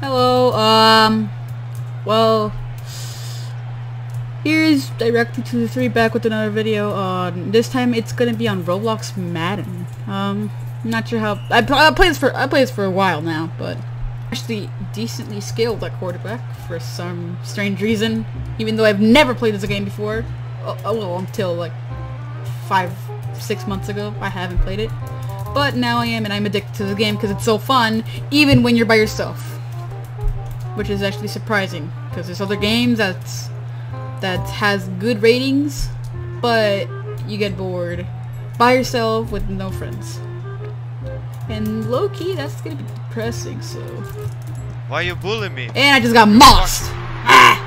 Hello, um, well, here's directly to the three back with another video. Uh, this time it's gonna be on Roblox Madden. Um, not sure how, I, I played this for, I played this for a while now, but actually decently skilled at quarterback for some strange reason, even though I've never played this game before. Oh well, until like five, six months ago, I haven't played it. But now I am, and I'm addicted to the game because it's so fun, even when you're by yourself which is actually surprising because there's other games that's that has good ratings, but you get bored by yourself with no friends. And low key, that's gonna be depressing. So. Why you bullying me? And I just got mossed. Ah!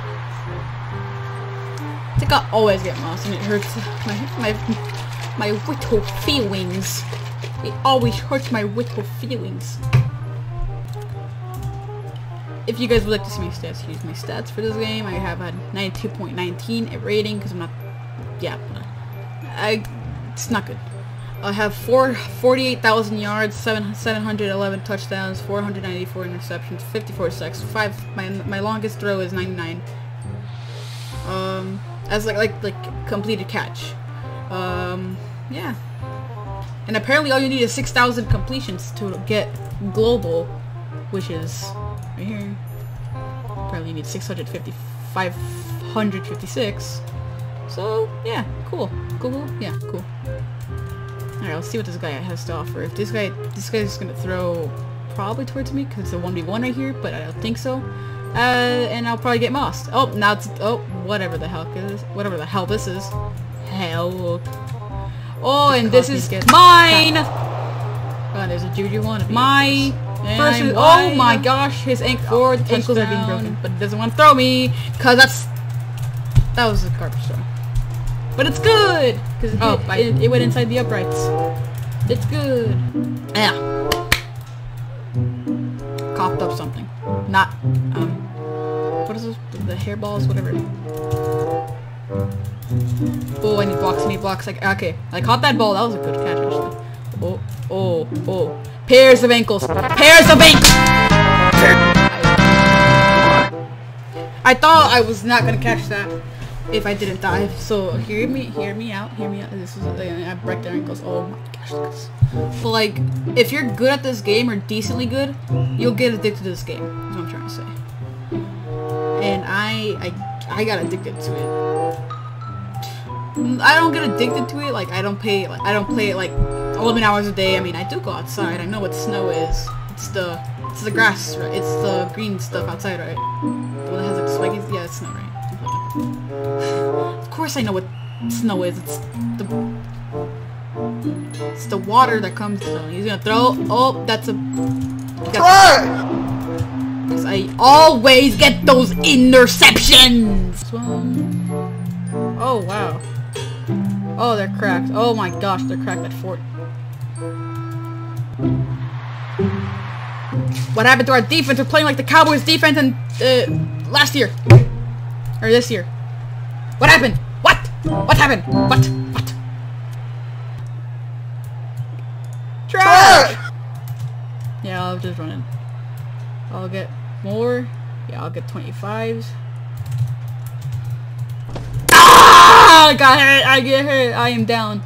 I think I always get mossed, and it hurts my my my little feelings. It always hurts my little feelings if you guys would like to see my stats, here's my stats for this game. I have a 92.19 at rating because I'm not, yeah, I, it's not good. I have four, 48,000 yards, 7, 711 touchdowns, 494 interceptions, 54 sacks, 5, my, my longest throw is 99. Um, as like, like, like, completed catch. Um, yeah. And apparently all you need is 6,000 completions to get global, which is right here. Apparently need 650, 556. So, yeah, cool. Cool, cool? Yeah, cool. Alright, let's see what this guy has to offer. If this guy, this guy's gonna throw probably towards me, because it's a 1v1 right here, but I don't think so. Uh, and I'll probably get mossed. Oh, now it's, oh, whatever the hell is, whatever the hell this is. Hell. Oh, and this is mine! Oh, there's a Juju one. My Person, oh my gosh, his ankle, four ankles are being broken, but he doesn't want to throw me, cause that's, that was a garbage throw. But it's good, cause it, oh, it, it went inside the uprights. It's good. Yeah. Coughed up something. Not, um, what is this? The hairballs, whatever. Oh, I need blocks, I need blocks. Like, okay, I caught that ball. That was a good catch, actually. Oh, oh, oh. Pairs of ankles. Pairs of ankles! I thought I was not gonna catch that if I didn't dive. So hear me, hear me out, hear me out. This is I break their ankles. Oh my gosh. But like, if you're good at this game or decently good, you'll get addicted to this game. That's what I'm trying to say. And I, I, I got addicted to it. I don't get addicted to it. Like I don't pay. Like, I don't play it like 11 hours a day. I mean, I do go outside. I know what snow is. It's the it's the grass, right? It's the green stuff outside, right? The one that has like swaggies. Yeah, it's snow, right? of course, I know what snow is. It's the it's the water that comes. So he's gonna throw. Oh, that's a. Because I always get those interceptions. Oh wow. Oh, they're cracked. Oh my gosh, they're cracked at fort. What happened to our defense? We're playing like the Cowboys defense in uh, last year. Or this year. What happened? What? What happened? What? What? Trash! Yeah, I'll just run in. I'll get more. Yeah, I'll get 25s. I got hurt. I get hurt. I am down.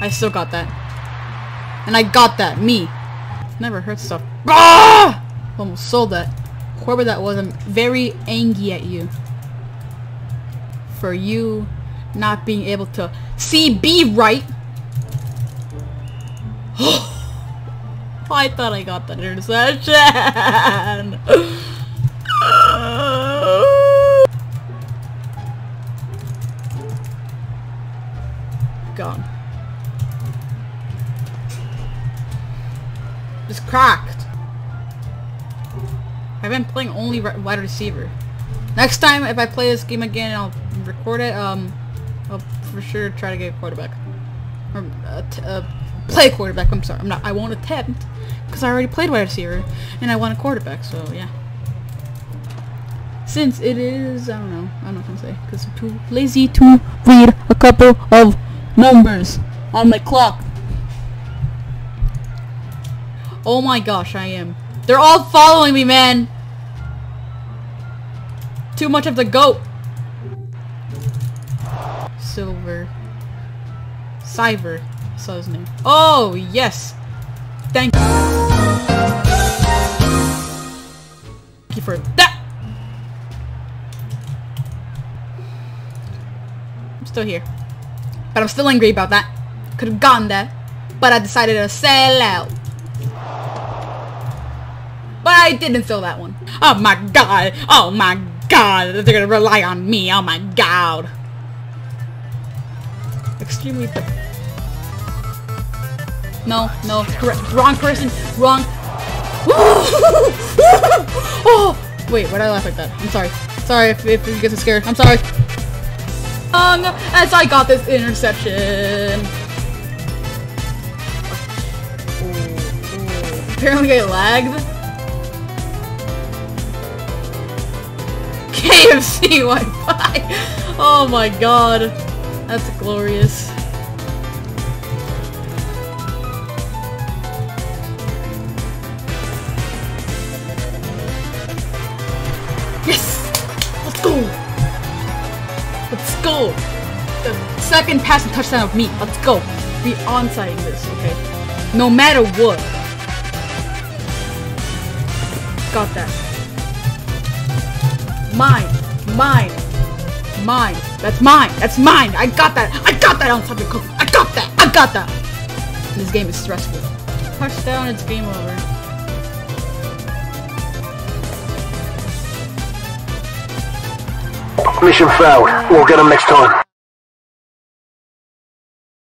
I still got that. And I got that. Me. Never hurt stuff. Ah! Almost sold that. Whoever that was, I'm very angry at you. For you not being able to see B right. I thought I got that interception. I've been playing only wide receiver. Next time, if I play this game again I'll record it, um, I'll for sure try to get a quarterback. Or, uh, uh, play a quarterback, I'm sorry. I'm not, I won't attempt, because I already played wide receiver, and I want a quarterback, so yeah. Since it is, I don't know, I don't know what I'm saying, because I'm too lazy to read a couple of numbers on my clock. Oh my gosh, I am. They're all following me, man. Too much of the goat. Silver. Cyber. Saw his name. Oh, yes. Thank you. Thank you for that. I'm still here. But I'm still angry about that. Could have gotten that. But I decided to sell out. But I didn't fill that one. Oh my god. Oh my god. God, they're gonna rely on me. Oh my god. Extremely No, no. Correct. Wrong person. Wrong. oh! Wait, why did I laugh like that? I'm sorry. Sorry if, if you get so scared. I'm sorry. Um, as I got this interception. Apparently I lagged. KFC Wi-Fi. Oh my god. That's glorious. Yes! Let's go! Let's go! The second passing touchdown of me. Let's go. Be onside this, okay? No matter what. Got that. Mine. Mine. Mine. That's mine. That's mine. I got that. I got that on top of cookie. I got that. I got that. This game is stressful. Touchdown, it's game over. Mission failed. We'll get them next time.